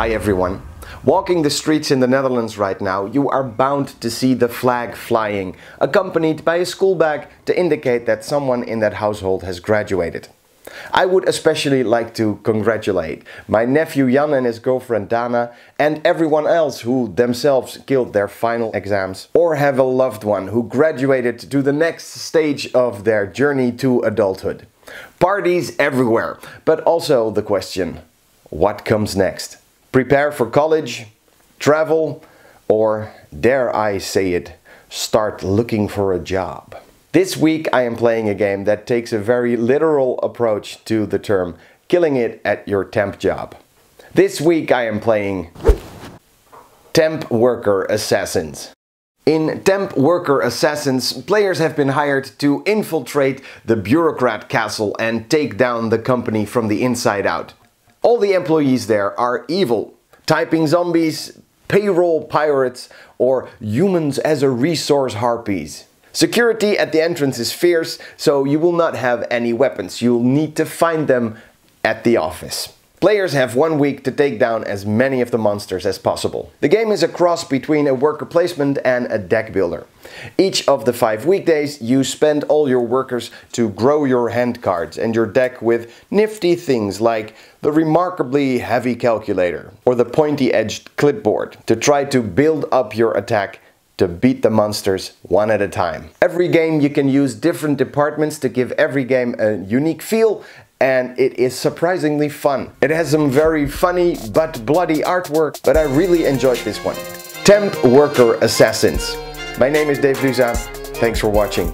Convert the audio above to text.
Hi everyone. Walking the streets in the Netherlands right now, you are bound to see the flag flying, accompanied by a school bag to indicate that someone in that household has graduated. I would especially like to congratulate my nephew Jan and his girlfriend Dana and everyone else who themselves killed their final exams or have a loved one who graduated to the next stage of their journey to adulthood. Parties everywhere, but also the question, what comes next? Prepare for college, travel, or dare I say it, start looking for a job. This week I am playing a game that takes a very literal approach to the term killing it at your temp job. This week I am playing Temp Worker Assassins. In Temp Worker Assassins, players have been hired to infiltrate the bureaucrat castle and take down the company from the inside out. All the employees there are evil, typing zombies, payroll pirates, or humans as a resource harpies. Security at the entrance is fierce, so you will not have any weapons. You'll need to find them at the office. Players have one week to take down as many of the monsters as possible. The game is a cross between a worker placement and a deck builder. Each of the five weekdays you spend all your workers to grow your hand cards and your deck with nifty things like the remarkably heavy calculator or the pointy-edged clipboard to try to build up your attack to beat the monsters one at a time. Every game you can use different departments to give every game a unique feel and it is surprisingly fun. It has some very funny but bloody artwork, but I really enjoyed this one. Temp Worker Assassins. My name is Dave Luza. Thanks for watching.